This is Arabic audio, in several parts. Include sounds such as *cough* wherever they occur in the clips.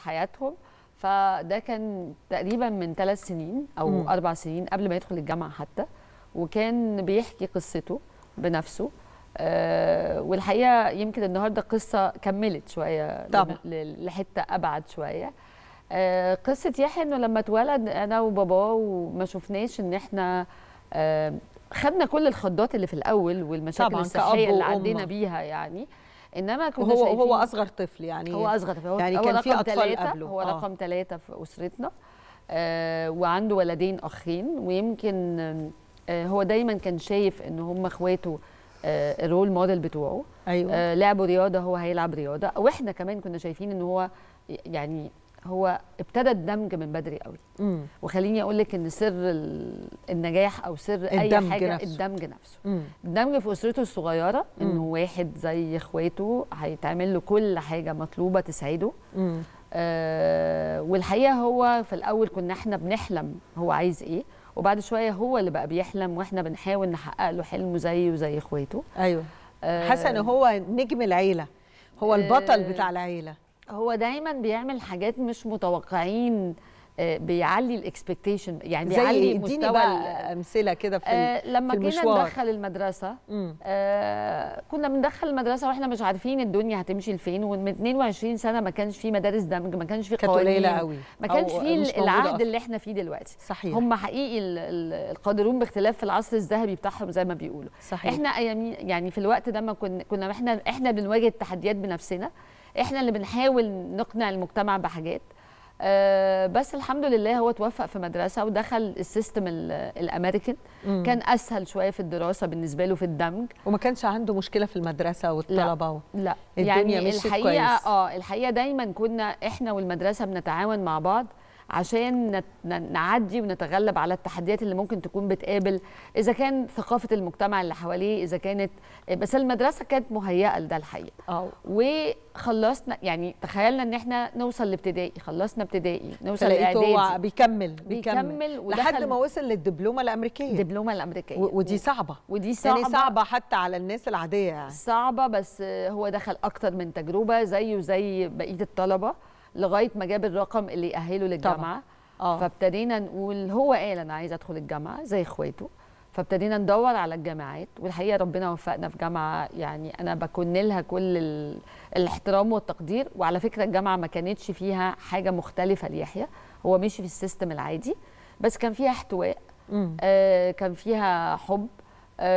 حياتهم فده كان تقريبا من ثلاث سنين أو مم. أربع سنين قبل ما يدخل الجامعة حتى وكان بيحكي قصته بنفسه آه والحقيقة يمكن النهارده قصة كملت شوية طبعا. لحتة أبعد شوية آه قصة يحيى إنه لما اتولد أنا وباباه وما شفناش إن إحنا آه خدنا كل الخضات اللي في الأول والمشاكل الصحية اللي. عدينا بيها يعني إنما كنا وهو شايفين هو أصغر طفل يعني. هو أصغر هو يعني هو كان في ثلاثة قبله. هو آه. رقم ثلاثة في أسرتنا. آه وعنده ولدين أخين ويمكن آه هو دايما كان شايف إن هم إخواته آه ال role model بتوعه. أيوه. آه لعبوا رياضة هو هيلعب رياضة. وإحنا كمان كنا شايفين إن هو يعني هو ابتدى الدمج من بدري قوي مم. وخليني أقول لك إن سر ال- النجاح أو سر الدمج حاجة نفسه. الدمج نفسه مم. الدمج في أسرته الصغيرة انه مم. واحد زي إخواته هيتعمل له كل حاجة مطلوبة تسعده مم. آه والحقيقة هو في الأول كنا إحنا بنحلم هو عايز إيه وبعد شوية هو اللي بقى بيحلم وإحنا بنحاول نحقق له حلمه زيه وزي إخواته أيوه آه حاسة إن هو نجم العيلة هو البطل آه، بتاع العيلة هو دايما بيعمل حاجات مش متوقعين آه بيعلي الاكسبكتيشن يعني بيعلي؟ إديني مستوى بقى أمثلة كده في آه لما في المشوار. ندخل المدرسة. آه كنا بندخل المدرسة وإحنا مش عارفين الدنيا هتمشي لفين ومن 22 سنة ما كانش في مدارس دمج ما كانش في قوانين قوي ما كانش في العهد. اللي إحنا فيه دلوقتي صحيح هم حقيقي ال- ال- القادرون باختلاف في العصر الذهبي بتاعهم زي ما بيقولوا صحيح إحنا يعني في الوقت ده ما كنا كنا إحنا إحنا بنواجه التحديات بنفسنا إحنا اللي بنحاول نقنع المجتمع بحاجات. آه بس الحمد لله هو توفق في مدرسة ودخل السيستم ال- الأمريكان. كان أسهل شوية في الدراسة بالنسبة له في الدمج. وما كانش عنده مشكلة في المدرسة والطلبة و... لا. الدنيا يعني الحقيقة كويس. آه الحقيقة دايما كنا إحنا والمدرسة بنتعاون مع بعض. عشان نعدي ونتغلب على التحديات اللي ممكن تكون بتقابل إذا كان ثقافة المجتمع اللي حواليه إذا كانت بس المدرسة كانت مهيئة لده الحقيقة. آه وخلصنا يعني تخيلنا إن إحنا نوصل لابتدائي خلصنا ابتدائي نوصل فلقيته هو لاعدادي بيكمل. بيكمل لحد ما وصل للدبلومة الأمريكية. الدبلومه الأمريكية. ودي صعبة. ودي صعبة. يعني صعبة حتى على الناس العادية يعني. صعبة بس هو دخل أكتر من تجربة زيه زي بقية الطلبة. لغاية ما جاب الرقم اللي يأهله للجامعة. آه. فابتدينا نقول هو قال أنا عايز أدخل الجامعة زي إخواته. فابتدينا ندور على الجامعات والحقيقة ربنا وفقنا في جامعة يعني أنا بكن لها كل ال... الاحترام والتقدير. وعلى فكرة الجامعة ما كانتش فيها حاجة مختلفة ليحيى هو مشي في السيستم العادي بس كان فيها احتواء. آه كان فيها حب آه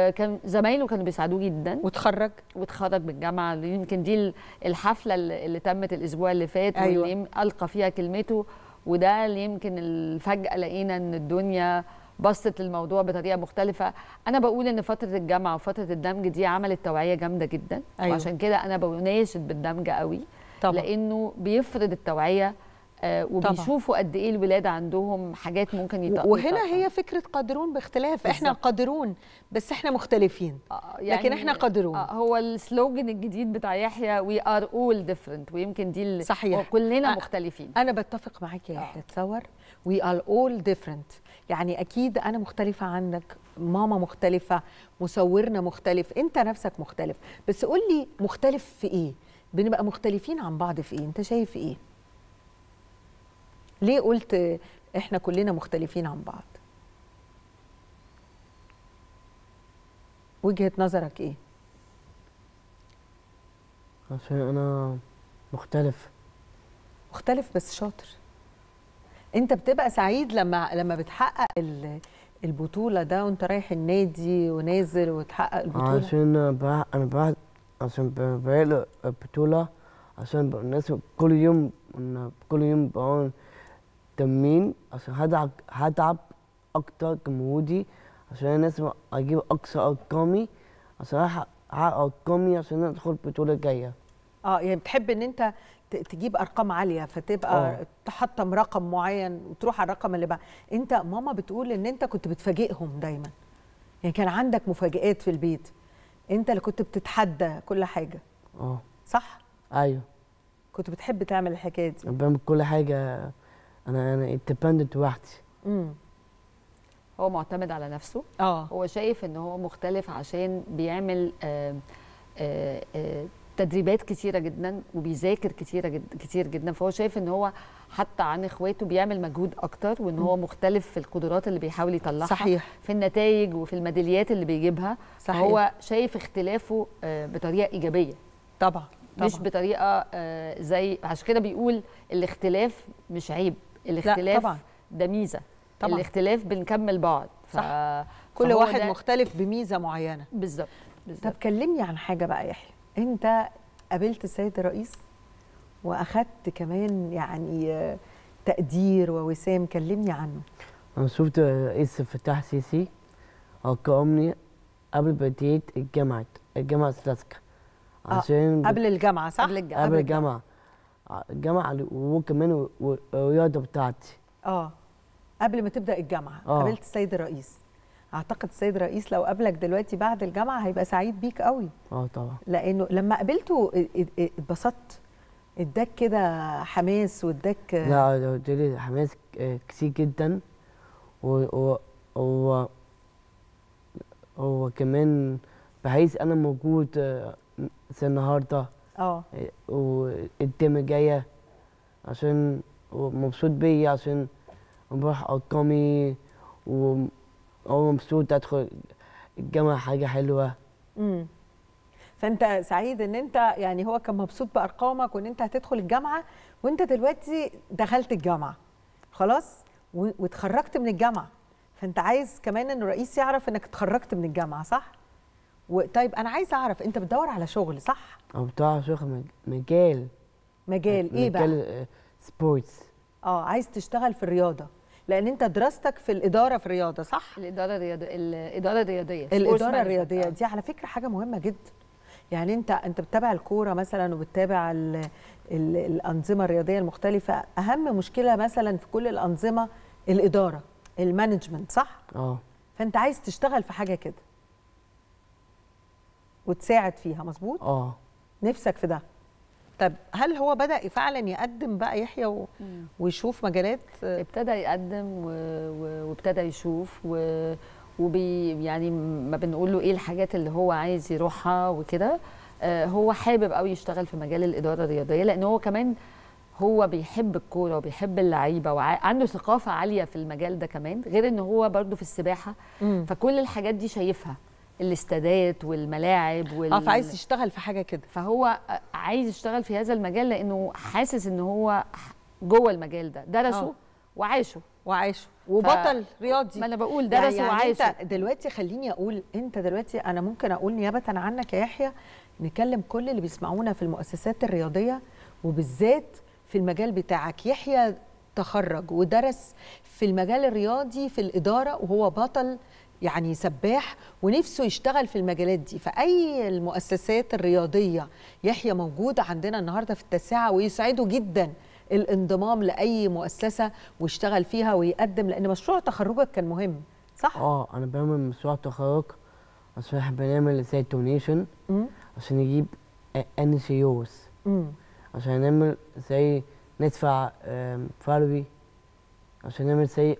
كان زمايله كانوا بيساعدوه جدا. وتخرج واتخرج من الجامعة. يمكن دي ال- الحفلة اللي تمت الأسبوع اللي فات أيوة. واللي ألقى فيها كلمته. وده اللي يمكن الفجأة لقينا إن الدنيا بصت للموضوع بطريقة مختلفة. أنا بقول إن فترة الجامعة وفترة الدمج دي عملت توعية جامدة جدا. أيوة. وعشان كده أنا بناشد بالدمج قوي طبعا. لأنه بيفرض التوعية آه وبيشوفوا قد إيه الولاد عندهم حاجات ممكن يطبقوا وهنا هي فكرة قادرون باختلاف. إحنا. قادرون بس إحنا مختلفين. لكن إحنا قادرون. آه هو ال slogan الجديد بتاع يحيى we are all different ويمكن دي صحيح. كلنا آه. مختلفين. أنا بتفق معاك يا يحيى تصور. We are all different يعني أكيد أنا مختلفة عنك ماما مختلفة مصورنا مختلف أنت نفسك مختلف. بس قول لي مختلف في إيه؟ بنبقى مختلفين عن بعض في إيه؟ أنت شايف إيه؟ ليه قلت إحنا كلنا مختلفين عن بعض؟ وجهة نظرك إيه؟ عشان أنا مختلف. مختلف بس شاطر. أنت بتبقى سعيد لما لما بتحقق ال- البطولة ده وأنت رايح النادي ونازل وتحقق البطولة؟ عشان بح... أنا بح... عشان ب- بعمل البطولة عشان الناس كل يوم كل يوم بعمل تمرين عشان هتعب هتعب أكتر كمجهودي عشان ما- أجيب أقصى أرقامي عشان احقق أرقامي عشان أدخل البطولة الجاية. آه يعني بتحب إن أنت تجيب أرقام عالية فتبقى آه. تحطم رقم معين وتروح على الرقم اللي بعد. أنت ماما بتقول إن أنت كنت بتفاجئهم دايما. يعني كان عندك مفاجآت في البيت. أنت اللي كنت بتتحدى كل حاجة. آه. صح؟ أيوه. كنت بتحب تعمل الحكاية دي. بعمل كل حاجة. أنا أنا independent لوحدي. امم هو معتمد على نفسه. آه. هو شايف إن هو مختلف عشان بيعمل آه آه آه تدريبات كتيرة جدا وبيذاكر كتيرة جدا كتير جدا. فهو شايف إن هو حتى عن إخواته بيعمل مجهود أكتر وإن هو مختلف في القدرات اللي بيحاول يطلعها صحيح. في النتائج وفي الميداليات اللي بيجيبها. صحيح. فهو شايف اختلافه بطريقة إيجابية. طبعا مش طبعاً. بطريقة آه، زي عشان كده بيقول الاختلاف مش عيب. الاختلاف طبعاً. ده ميزة طبعاً. الاختلاف بنكمل بعض. صح. كل واحد مختلف بميزة معينة بالظبط طب كلمني عن حاجة بقى يحيى انت قابلت السيد الرئيس وأخدت كمان يعني آه، تقدير ووسام كلمني عنه أنا شفت رئيس فتح السيسي أكرمني قبل بداية الجامعة الجامعة سلاسكا آه، عشان قبل الجامعة صح قبل الجامعة. قبل الجامعة الجامعة وكمان الرياضة بتاعتي. آه. قبل ما تبدأ الجامعة آه. قابلت السيد الرئيس. أعتقد السيد الرئيس لو قابلك دلوقتي بعد الجامعة هيبقى سعيد بيك قوي. آه طبعا. لأنه لما قابلته اتبسطت. اداك كده حماس واداك لا ده ادالي حماس ك- كتير جدا. و و و هو كمان بحيث أنا موجود آه، النهارده. آه. والتيم الجاية عشان ومبسوط بيا عشان بروح أرقامي ومبسوط أدخل الجامعة حاجة حلوة. امم فأنت سعيد إن أنت يعني هو كان مبسوط بأرقامك وإن أنت هتدخل الجامعة وأنت دلوقتي دخلت الجامعة خلاص؟ واتخرجت من الجامعة. فأنت عايز كمان إن الرئيس يعرف إنك اتخرجت من الجامعة صح؟ وطيب أنا عايز أعرف أنت بتدور على شغل صح؟ أو بتاع شغل مج- مجال. مجال. إيه بقى؟ مجال سبورتس آه عايز تشتغل في الرياضة لأن أنت دراستك في الإدارة في الرياضة صح؟ الإدارة الرياضيه الإدارة الرياضية الإدارة. الرياضية آه. دي على فكرة حاجة مهمة جدا. يعني أنت أنت بتتابع الكورة مثلا وبتتابع ال ال الأنظمة الرياضية المختلفة أهم مشكلة مثلا في كل الأنظمة الإدارة المانجمنت صح؟ آه. فأنت عايز تشتغل في حاجة كده. وتساعد فيها مظبوط؟ آه. نفسك في ده. طب هل هو بدأ فعلا يقدم بقى يحيى و- ويشوف مجالات؟ ابتدى يقدم و... و... وابتدى يشوف و... وبي يعني ما بنقول له إيه الحاجات اللي هو عايز يروحها وكده. آه هو حابب قوي يشتغل في مجال الإدارة الرياضية لأن هو كمان هو بيحب الكورة وبيحب اللعيبة وعنده ثقافة عالية في المجال ده كمان غير إن هو برضه في السباحة. مم. فكل الحاجات دي شايفها. الاستادات والملاعب وال... آه فعايز يشتغل في حاجة كده. فهو عايز يشتغل في هذا المجال لأنه حاسس إن هو جوه المجال ده. درسه آه. وعاشه وعايشه. وبطل رياضي. ما أنا بقول درسه يعني وعاشه انت دلوقتي خليني أقول أنت دلوقتي أنا ممكن أقول نيابه عنك يا يحيى نكلم كل اللي بيسمعونا في المؤسسات الرياضية وبالذات في المجال بتاعك. يحيى تخرج ودرس في المجال الرياضي في الإدارة وهو بطل يعني سباح ونفسه يشتغل في المجالات دي فأي المؤسسات الرياضية يحيى موجود عندنا النهارده في التاسعة ويسعده جدا الانضمام لأي مؤسسة ويشتغل فيها ويقدم لأن مشروع تخرجك كان مهم صح آه أنا بعمل مشروع تخرج عشان إحنا بنعمل زي donation. عشان نجيب NGOs مم. عشان نعمل زي ندفع value عشان نعمل زي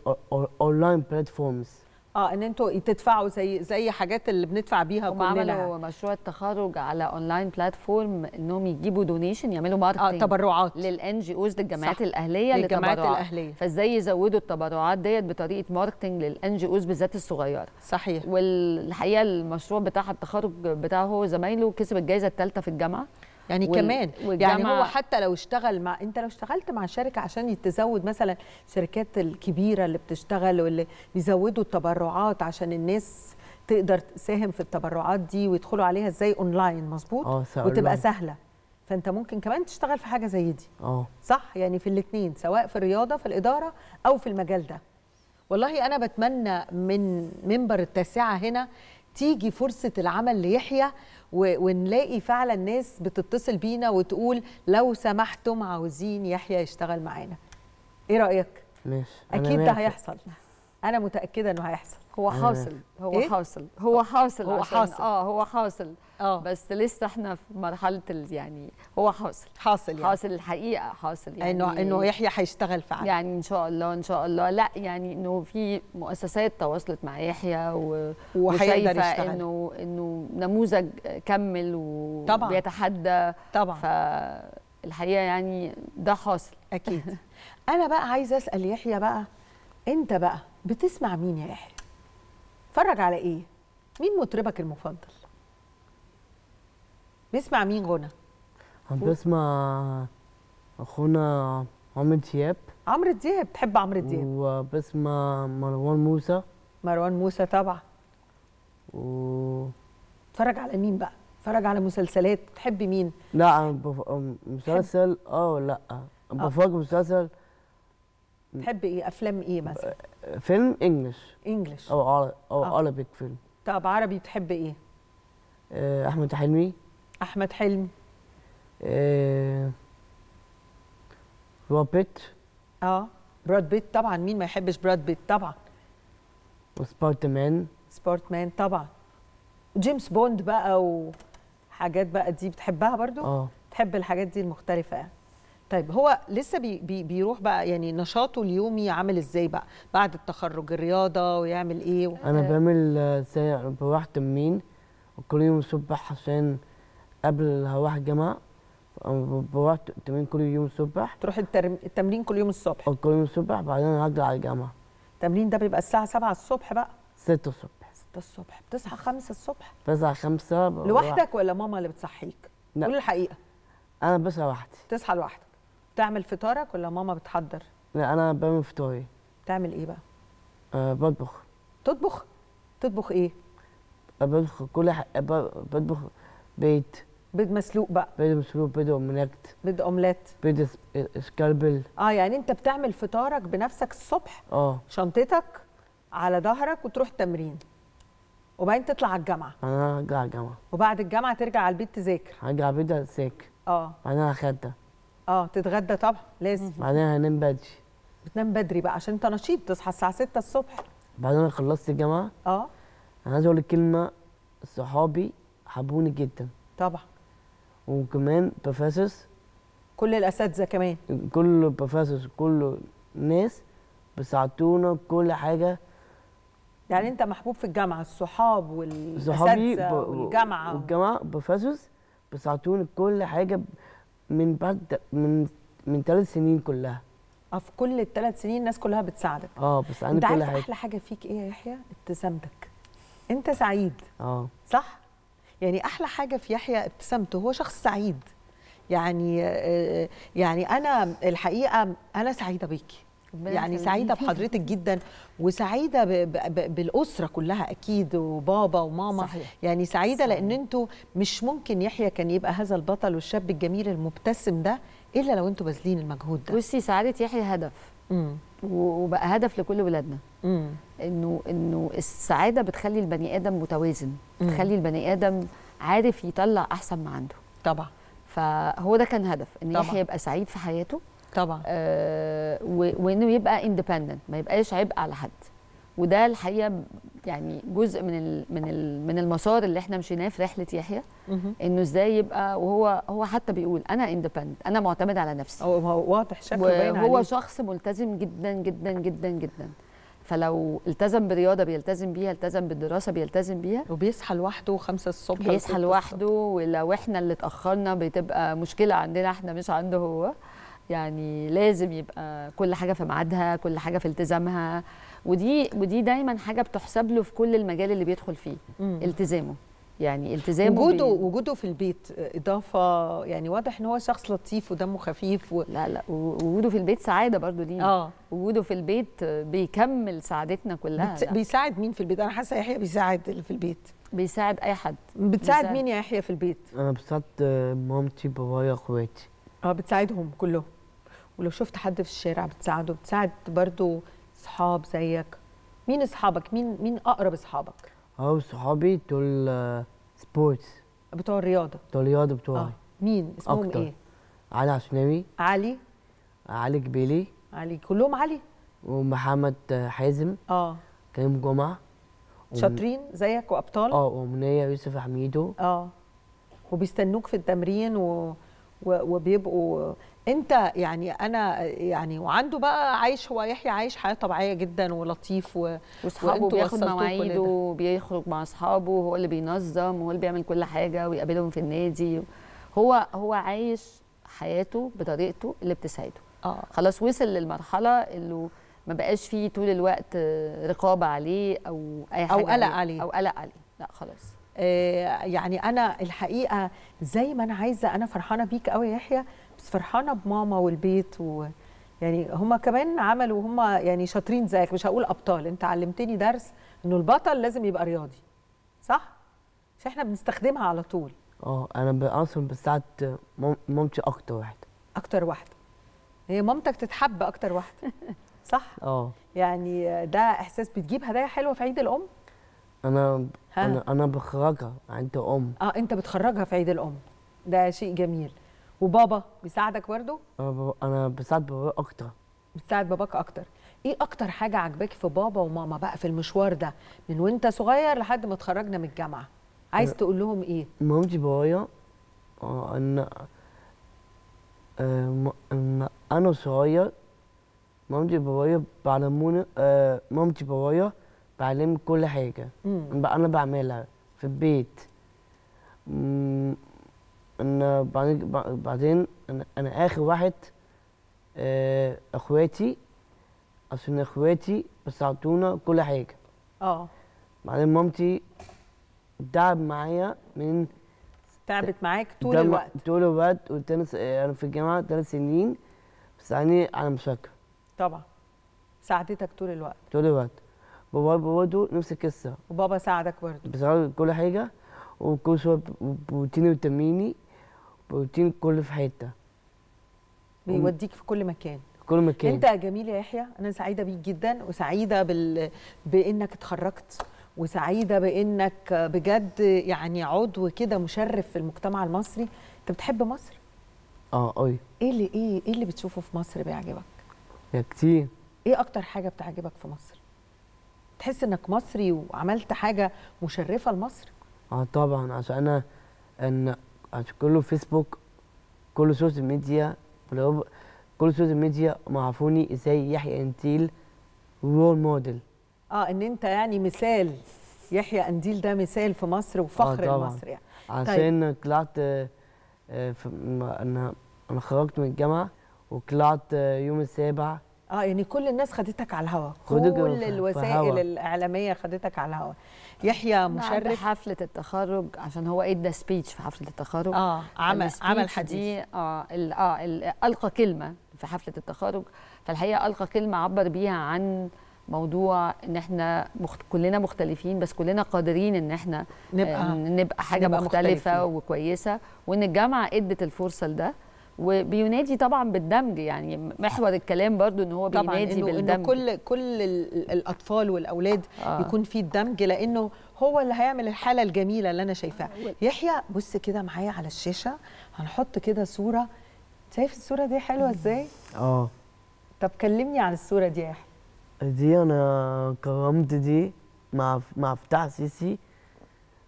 online platforms آه ان أنتوا تدفعوا زي زي حاجات اللي بندفع بيها هم كلنا عملوا مشروع التخرج على online platform انهم يجيبوا donation يعملوا آه marketing تبرعات لل NGOs للجامعات صح. الأهلية للجامعات للتبرعات. الأهلية. فازاي يزودوا التبرعات ديت بطريقة marketing لل NGOs بالذات الصغيرة صحيح والحقيقة المشروع بتاعها التخرج بتاعه هو وزمايله كسب الجائزه الثالثه في الجامعة يعني وال- كمان. يعني والجامعة- هو حتى لو اشتغل مع انت لو اشتغلت مع شركة عشان تزود مثلا الشركات الكبيرة اللي بتشتغل واللي بيزودوا التبرعات عشان الناس تقدر تساهم في التبرعات دي ويدخلوا عليها إزاي اونلاين مظبوط؟ آه وتبقى. سهلة. فانت ممكن كمان تشتغل في حاجة زي دي. آه. صح؟ يعني في الاثنين سواء في الرياضة في الإدارة أو في المجال ده. والله أنا بتمنى من منبر التاسعة هنا تيجي فرصة العمل ليحيى ونلاقي فعلا ناس بتتصل بينا وتقول لو سمحتم عاوزين يحيى يشتغل معانا. إيه رأيك؟ ماشي. أكيد ده. هيحصل. أنا متأكدة إنه هيحصل. هو حاصل. هو إيه؟ حاصل. هو حاصل هو حاصل. آه هو حاصل. آه. بس لسه إحنا في مرحلة يعني هو حاصل. حاصل يعني. حاصل الحقيقة حاصل يعني انه إنه يحيى هيشتغل فعلا. يعني إن شاء الله إن شاء الله. لا يعني إنه في مؤسسات تواصلت مع يحيى و... وشايفة انه إنه نموذج كمل طبعاً. وبيتحدى طبعا. فالحقيقة يعني ده حاصل. أكيد. *laughs* أنا بقى عايزة أسأل يحيى بقى أنت بقى بتسمع مين يا يحيى؟ اتفرج على إيه؟ مين مطربك المفضل؟ بيسمع مين غنى؟ بسمع أخونا عمرو دياب. عمرو دياب بتحب عمرو دياب؟ وبسمع مروان موسى. مروان موسى طبعا. و اتفرج على مين بقى؟ اتفرج على مسلسلات. بتحب مين؟ لا أنا بف... مسلسل آه لأ. بفرج مسلسل. بتحب إيه؟ أفلام إيه مثلا؟ فيلم إنجلش. إنجلش. أو عربي أو آه. عربي فيلم طب عربي بتحب إيه؟ آه، أحمد حلمي. أحمد حلمي. آه، روبرت آه. براد بيت طبعا. مين ما يحبش براد بيت؟ طبعا. وسبايدر مان سوبر مان طبعا. جيمس بوند بقى وحاجات بقى دي بتحبها برضو؟ آه. تحب الحاجات دي المختلفة. يعني. طيب هو لسه بي بي بيروح بقى يعني نشاطه اليومي عامل إزاي بقى؟ بعد التخرج الرياضة ويعمل إيه و... أنا بعمل آه، زي بروح تمرين وكل يوم الصبح عشان قبل هروح الجامعة أنا بروح تمرين كل يوم الصبح. تروح الترم... التمرين كل يوم الصبح؟ كل يوم الصبح بعدين هرجع على الجامعة. التمرين ده بيبقى الساعة 7 الصبح بقى؟ ستة الصبح. 6 الصبح. بتصحى 5 الصبح؟ خمسة بروح- لوحدك ولا ماما اللي بتصحيك؟ لا. قول الحقيقة. أنا بس لوحدي. تصحى لوحدك. تعمل فطارك ولا ماما بتحضر؟ لا أنا بعمل فطوري تعمل إيه بقى؟ أه بطبخ. تطبخ؟ تطبخ إيه؟ بطبخ كل ح... بطبخ بيض بيض مسلوق بقى. بيض مسلوق بيض أومليت. بيض أومليت. بيض اسكالبل آه يعني أنت بتعمل فطارك بنفسك الصبح آه. شنطتك على ظهرك وتروح التمرين. وبعدين تطلع على الجامعة. أنا هرجع على الجامعة. وبعد الجامعة ترجع على البيت تذاكر. هرجع بيض اساك آه. بعدين هتغدى آه تتغدى طبعا لازم. بعدين هنام بدري. بتنام بدري بقى عشان أنت نشيط تصحى الساعة 6 الصبح. بعدين أنا خلصت الجامعة. آه. أنا عايز أقول لك كلمة صحابي حبوني جدا. طبعا. وكمان professors كل الأساتذة كمان. كل professors كل ناس بيساعدونا كل حاجة. يعني أنت محبوب في الجامعة الصحاب والأساتذة والجامعة. والجامعة professors بيساعدوني كل حاجة ب- من بعد من من ثلاث سنين كلها. آه في كل الثلاث سنين الناس كلها بتساعدك. آه بيساعدوني أنت كل عارف حاجة. أحلى حاجة فيك إيه يا يحيى؟ ابتسامتك. أنت سعيد. آه. صح؟ يعني أحلى حاجة في يحيى ابتسامته هو شخص سعيد يعني آه، يعني أنا الحقيقة أنا سعيدة بيكي يعني. سعيدة بحضرتك جدا وسعيدة ب ب ب بالأسرة كلها أكيد وبابا وماما صحيح. يعني سعيدة صحيح. لأن أنتوا مش ممكن يحيى كان يبقى هذا البطل والشاب الجميل المبتسم ده إلا لو أنتوا باذلين المجهود ده بصي سعادة يحيى هدف و- وبقى هدف لكل ولادنا. انه انه السعادة بتخلي البني آدم متوازن مم. بتخلي البني آدم عارف يطلع أحسن ما عنده. طبعا. فهو ده كان هدف إن. يحيى يبقى سعيد في حياته طبعا. آه وإنه يبقى اندبندنت ما يبقاش عبء على حد. وده الحقيقة يعني جزء من ال من ال من المسار اللي إحنا مشيناه في رحلة يحيى. انه إزاي يبقى وهو هو حتى بيقول أنا اندبندنت أنا معتمد على نفسي. هو واضح شكله باين وهو عليه. شخص ملتزم جدا جدا جدا جدا. فلو التزم برياضة بيلتزم بيها التزم بالدراسة بيلتزم بيها. وبيصحى لوحده خمسة الصبح بيصحى لوحده ولو إحنا اللي اتأخرنا بتبقى مشكلة عندنا إحنا مش عنده هو. يعني لازم يبقى كل حاجة في ميعادها كل حاجة في التزامها. ودي ودي دايما حاجة بتحسب له في كل المجال اللي بيدخل فيه مم. التزامه. يعني التزامه وجوده بي- وجوده في البيت إضافة يعني واضح إن هو شخص لطيف ودمه خفيف و... لا لا وجوده في البيت سعادة برضو لينا. آه. وجوده في البيت بيكمل سعادتنا كلها. بت... لا. بيساعد مين في البيت؟ أنا حاسة يحيى بيساعد اللي في البيت. بيساعد أي حد. بتساعد بيساعد. مين يا يحيى في البيت؟ أنا بساعد آه، مامتي بابايا أخواتي. آه بتساعدهم كلهم. ولو شفت حد في الشارع بتساعده بتساعد برضو صحاب زيك؟ مين أصحابك؟ مين مين أقرب أصحابك؟ آه صحابي دول آه، سبورتس بتوع الرياضة. رياضة آه بتوعي. مين؟ اسمهم أكتر. إيه؟ علي عشناوي علي؟ علي جبيلي علي. كلهم علي؟ ومحمد آه، حازم. آه. كريم جمعة. شاطرين زيك وأبطال؟ آه وأمنية يوسف حميدو. آه. وبيستنوك في التمرين و... و... وبيبقوا انت يعني أنا يعني وعنده بقى عايش هو يحيى عايش حياة طبيعية جدا ولطيف و... وأصحابه بياخد مواعيده ده. وبيخرج مع أصحابه هو اللي بينظم وهو اللي بيعمل كل حاجة ويقابلهم في النادي. هو هو عايش حياته بطريقته اللي بتسعده. آه. خلاص وصل للمرحلة اللي ما بقاش فيه طول الوقت آه، رقابة عليه أو أي حاجة قلق عليه. أو قلق عليه. لا خلاص. آه، يعني أنا الحقيقة زي ما أنا عايزة أنا فرحانة بيك قوي يا يحيى. بس فرحانة بماما والبيت و يعني هما كمان عملوا هما يعني شاطرين زيك مش هقول أبطال. أنت علمتني درس إنه البطل لازم يبقى رياضي. صح؟ مش إحنا بنستخدمها على طول. آه أنا ب- أصلا بساعد مام- مامتي أكتر واحدة. أكتر واحدة. هي مامتك تتحب أكتر واحدة. *laughs* صح؟ آه. يعني ده إحساس بتجيب هدايا حلوة في عيد الأم؟ أنا ها. أنا أنا بخرجها عند أم. آه أنت بتخرجها في عيد الأم. ده شيء جميل. وبابا بيساعدك برضه ب- أنا بساعد بابا أكتر. بتساعد باباك أكتر. إيه أكتر حاجة عجباك في بابا وماما بقى في المشوار ده؟ من وأنت صغير لحد ما اتخرجنا من الجامعة. عايز أنا- تقول لهم إيه؟ مامتي بابايا آه، إن آه، أنا صغير مامتي بابايا بعلموني آه، مامتي بابايا بعلمني كل حاجة. مم. أنا بعملها في البيت. إن بعدين بعدين أنا, آخر واحد آه، إخواتي عشان إخواتي بيساعدونا كل حاجة. آه. بعدين مامتي تعب معايا من تعبت معاك طول الوقت. طول الوقت والتاني س- أنا في الجامعة ثلاث سنين بتساعدني على مذاكرة. طبعا. ساعدتك طول الوقت. طول الوقت. بابا برضه نفس القصة. وبابا ساعدك برضه. بيساعدني كل حاجة وكل شوية بروتيني وتمريني بروتين كل في حتة. بيوديك في كل مكان. كل مكان. انت يا جميل يا يحيى أنا سعيدة بيك جدا وسعيدة بال... بإنك اتخرجت وسعيدة بإنك بجد يعني عضو كده مشرف في المجتمع المصري. انت بتحب مصر؟ آه قوي إيه اللي إيه إيه اللي بتشوفه في مصر بيعجبك؟ يا كتير. إيه أكتر حاجة بتعجبك في مصر؟ تحس إنك مصري وعملت حاجة مشرفة لمصر؟ آه طبعا عشان أنا إن عشان كله فيسبوك كل social media كل social media معرفوني إزاي يحيى قنديل role model آه إن أنت يعني مثال. يحيى انديل ده مثال في مصر وفخر طبعاً. لمصر يعني عشان طلعت آه، آه، أنا أنا خرجت من الجامعة وطلعت آه، يوم السابع آه يعني كل الناس خدتك على الهوا. كل الوسائل. الإعلامية خدتك على الهوا. يحيى مشرف. حفلة التخرج عشان هو ادى سبيتش في حفلة التخرج. آه عمل عمل حديث. دي آه ال- آه ال- ألقى كلمة في حفلة التخرج. فالحقيقة ألقى كلمة عبر بيها عن موضوع إن إحنا مخت... كلنا مختلفين بس كلنا قادرين إن إحنا نبقى آه، نبقى حاجة نبقى مختلفة مختلفين. وكويسة. وإن الجامعة أدت الفرصة لده وبينادي طبعا بالدمج يعني محور الكلام برضو إن هو طبعا بينادي انه بالدمج. كل كل ال- الأطفال والأولاد آه. يكون في الدمج لأنه هو اللي هيعمل الحالة الجميلة اللي أنا شايفاها. يحيى بص كده معايا على الشاشة هنحط كده صورة. شايف الصورة دي حلوة إزاي؟ آه. طب كلمني عن الصورة دي يا يحيى. دي أنا كرمت دي مع مع فتح سيسي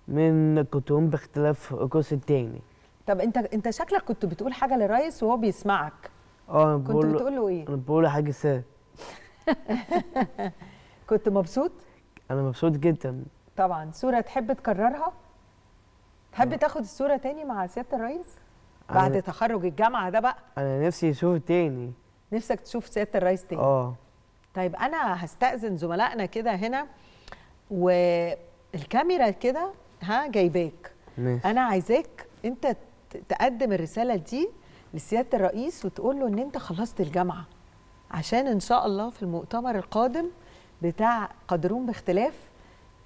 من كتب باختلاف الكورس التاني. طب انت انت شكلك كنت بتقول حاجة للرئيس وهو بيسمعك. آه كنت بقول بتقول له إيه؟ أنا بقول له حاجة سر *laughs* كنت مبسوط؟ أنا مبسوط جدا. طبعا. صورة تحب تكررها؟ تحب تاخد الصورة تاني مع سيادة الرئيس بعد أنا- تخرج الجامعة ده بقى؟ أنا نفسي أشوف تاني. نفسك تشوف سيادة الرئيس تاني؟ آه. طيب أنا هستأذن زملائنا كده هنا والكاميرا كده ها جايباك. ماشي. أنا عايزاك أنت تقدم الرسالة دي لسيادة الرئيس وتقول له إن أنت خلصت الجامعة عشان إن شاء الله في المؤتمر القادم بتاع قادرون باختلاف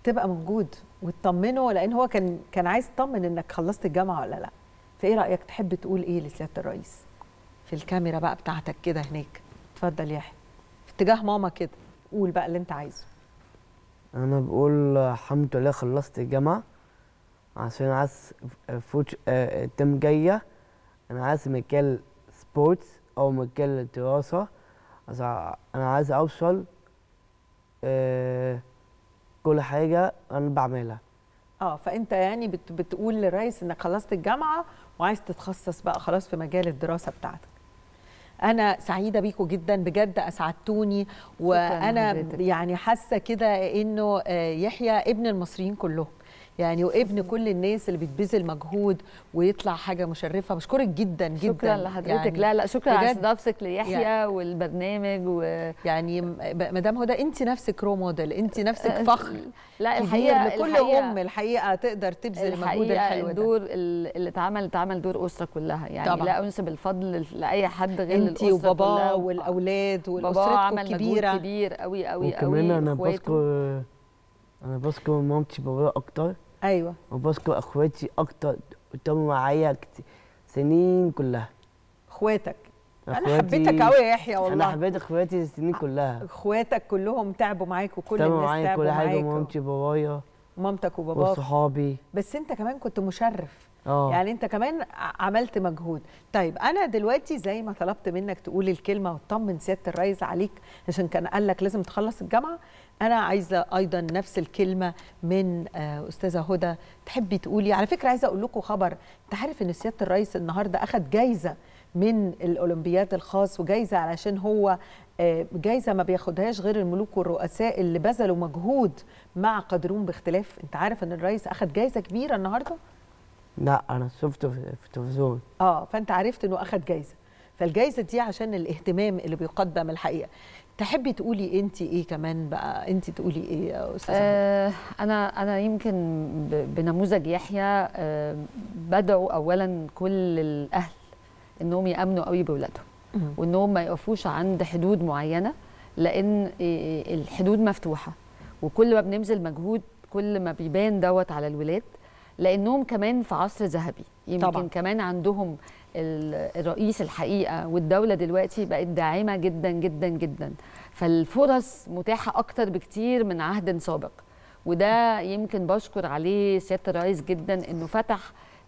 تبقى موجود وتطمنه لأن هو كان كان عايز يطمن إنك خلصت الجامعة ولا لأ. فإيه رأيك تحب تقول إيه لسيادة الرئيس؟ في الكاميرا بقى بتاعتك كده هناك. اتفضل يحيى. في اتجاه ماما كده. قول بقى اللي أنت عايزه. أنا بقول الحمد لله خلصت الجامعة. عشان عايز فوت آه، الترم جاية. أنا عايز مجال sports أو مجال عشان أنا عايز أوصل آه، كل حاجة أنا بعملها. آه فأنت يعني بت بتقول للرئيس إنك خلصت الجامعة وعايز تتخصص بقى خلاص في مجال الدراسة بتاعتك. أنا سعيدة بيكم جدا بجد أسعدتوني. وأنا. يعني حاسة كده إنه آه، يحيى ابن المصريين كلهم. يعني وابن كل الناس اللي بتبذل مجهود ويطلع حاجة مشرفة. بشكرك جدا جدا. شكرا لحضرتك. يعني لا لا شكرا على. استضافتك ليحيى يعني- والبرنامج و يعني مدام هدى انت نفسك رو موديل انت نفسك فخر لا الحقيقة لكل الحقيقة- أم الحقيقة تقدر تبذل المجهود الحلو ده. الدور ال- اللي اتعمل اتعمل دور أسرة كلها. يعني طبعاً. لا أنسب الفضل لأي حد غير انت الأسرة وبابا كلها. والأولاد بابا والأسرتكم عمل مجهود الكبيره كبير قوي قوي قوي وكمان أنا. بذكر أنا بذكر مامتي بابايا أكتر. أيوه. وبذكر أخواتي أكتر قداموا معايا سنين كلها. أخواتك. أنا حبيتك قوي يا يحيى أنا والله. حبيت أخواتي السنين كلها. أخواتك كلهم تعبوا معاك وكل الناس معايا تعبوا كل حاجة مامتي بابايا ومامتك وباباك. وصحابي. بس أنت كمان كنت مشرف. آه. يعني أنت كمان عملت مجهود. طيب أنا دلوقتي زي ما طلبت منك تقول الكلمة وتطمن سيادة الرئيس عليك عشان كان قال لك لازم تخلص الجامعة. أنا عايزة أيضا نفس الكلمة من آه، أستاذة هدى. تحبي تقولي على فكرة عايزة أقول لكم خبر. أنت عارف إن سيادة الرئيس النهارده اخذ جايزة من الأولمبياد الخاص وجايزة علشان هو آه، جايزة ما بياخدهاش غير الملوك والرؤساء اللي بذلوا مجهود مع قادرون باختلاف. أنت عارف إن الرئيس اخذ جايزة كبيرة النهارده؟ لا أنا شفته في في التلفزيون. آه فأنت عرفت إنه اخذ جايزة. فالجايزة دي عشان الاهتمام اللي بيقدم الحقيقة. تحبي تقولي انت إيه كمان بقى انت تقولي إيه يا أستاذة؟ آه أنا أنا يمكن بنموذج يحيى آه بدعو اولا كل الأهل إنهم يأمنوا قوي باولادهم. وإنهم ما يقفوش عند حدود معينة لأن الحدود مفتوحة وكل ما بنبذل مجهود كل ما بيبان دوت على الولاد لأنهم كمان في عصر ذهبي يمكن طبعاً. كمان عندهم الرئيس الحقيقة والدولة دلوقتي بقت داعمة جدا جدا جدا. فالفرص متاحة أكتر بكتير من عهد سابق. وده يمكن بشكر عليه سيادة الرئيس جدا إنه فتح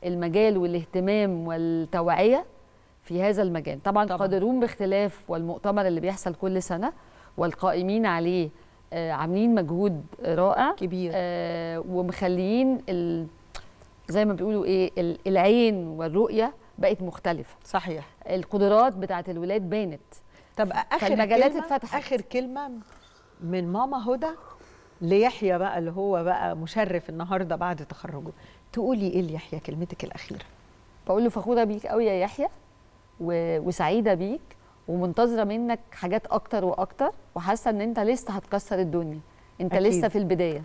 المجال والاهتمام والتوعية في هذا المجال. طبعا, طبعاً. قادرون باختلاف والمؤتمر اللي بيحصل كل سنة والقائمين عليه آه، عاملين مجهود رائع كبير. آه، ومخليين ال- زي ما بيقولوا إيه ال- العين والرؤية بقت مختلفة صحيح القدرات بتاعت الولاد بانت طب آخر فالمجالات كلمة اتفتحت. آخر كلمة من ماما هدى ليحيى بقى اللي هو بقى مشرف النهارده بعد تخرجه تقولي إيه ليحيى كلمتك الأخيرة بقول له فخورة بيك قوي يا يحيى و- وسعيدة بيك ومنتظرة منك حاجات أكتر وأكتر وحاسة إن أنت لسه هتكسر الدنيا أنت أكيد. أكيد. لسه في البداية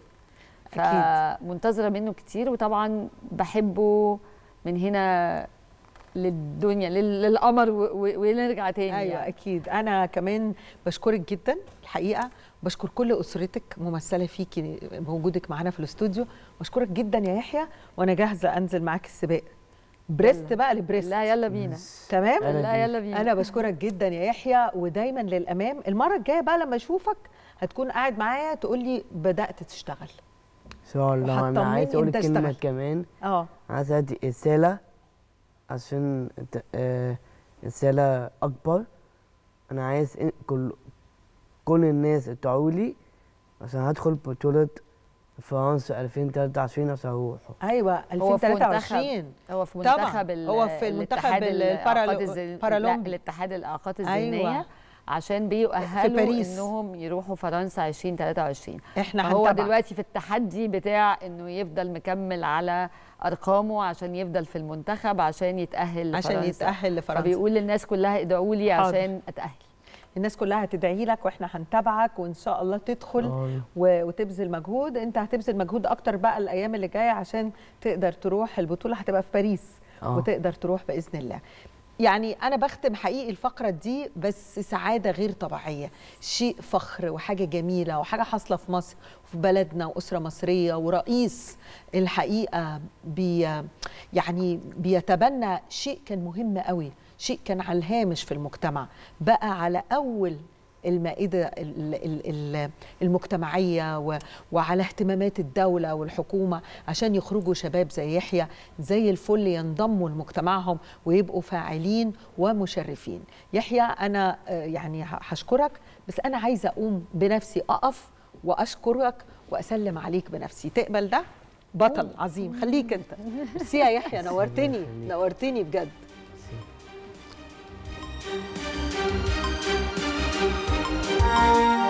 أكيد. فمنتظرة منه كتير وطبعا بحبه من هنا للدنيا لل- للقمر و- و- ونرجع تاني أيوه يعني. أكيد. أنا كمان بشكرك جدا الحقيقة. بشكر كل أسرتك ممثلة فيكي بوجودك معانا في الاستوديو. بشكرك جدا يا يحيى وأنا جاهزة أنزل معاك السباق. بريست بقى لبريست. لا يلا بينا. تمام؟ لا. يلا بينا. أنا بشكرك جدا يا يحيى ودايما للأمام. المرة الجاية بقى لما أشوفك هتكون قاعد معايا تقول لي بدأت تشتغل. إن شاء الله. أنا عايز أقول كلمة. كمان. آه. عايز أدي رسالة. عشان آه، رسالة أكبر أنا عايز كل كل الناس ادعوا لي عشان هدخل بطولة فرنسا 2023 عشان أروح أيوه هو في 2023 هو في. منتخب هو في المنتخب الاتحاد ال- الإعاقات البارالو- الذهن- بارالمبي. لا، الاتحاد الاعاقات أيوة. عشان بيؤهلوا باريس. إنهم يروحوا فرنسا 2023 إحنا هو دلوقتي في التحدي بتاع إنه يفضل مكمل على أرقامه عشان يفضل في المنتخب عشان يتأهل عشان لفرنسا. يتأهل لفرنسا فبيقول للناس كلها ادعوا لي حاضر. عشان أتأهل الناس كلها هتدعي لك وإحنا هنتابعك وإن شاء الله تدخل آه. و- وتبذل مجهود أنت هتبذل مجهود أكتر بقى الأيام اللي جاية عشان تقدر تروح البطولة هتبقى في باريس آه. وتقدر تروح بإذن الله يعني أنا بختم حقيقي الفقرة دي بس سعادة غير طبيعية. شيء فخر وحاجة جميلة وحاجة حاصلة في مصر وفي بلدنا وأسرة مصرية ورئيس الحقيقة بي يعني بيتبنى شيء كان مهم قوي شيء كان على الهامش في المجتمع. بقى على أول المائدة ال- ال- ال- المجتمعية و- وعلى اهتمامات الدولة والحكومة عشان يخرجوا شباب زي يحيى زي الفل ينضموا لمجتمعهم ويبقوا فاعلين ومشرفين. يحيى أنا آه، يعني هشكرك بس أنا عايزة أقوم بنفسي أقف وأشكرك وأسلم عليك بنفسي. تقبل ده؟ بطل عظيم. خليك أنت. ميرسي يا يحيى نورتني *laughs* نورتني بجد. Música